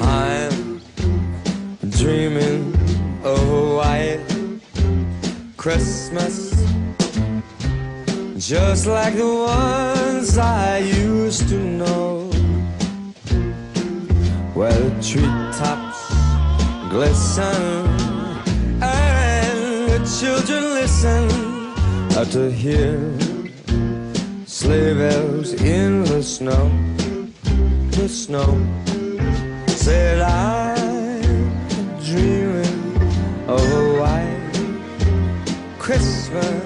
I'm dreaming of a white Christmas just like the ones I used to know. Where the treetops glisten and the children listen to hear sleigh bells in the snow. The snow. Said I'm dreaming of a white Christmas.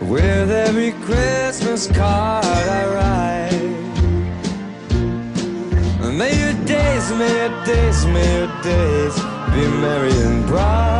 With every Christmas card I write. May your days, may your days, may your days be merry and bright,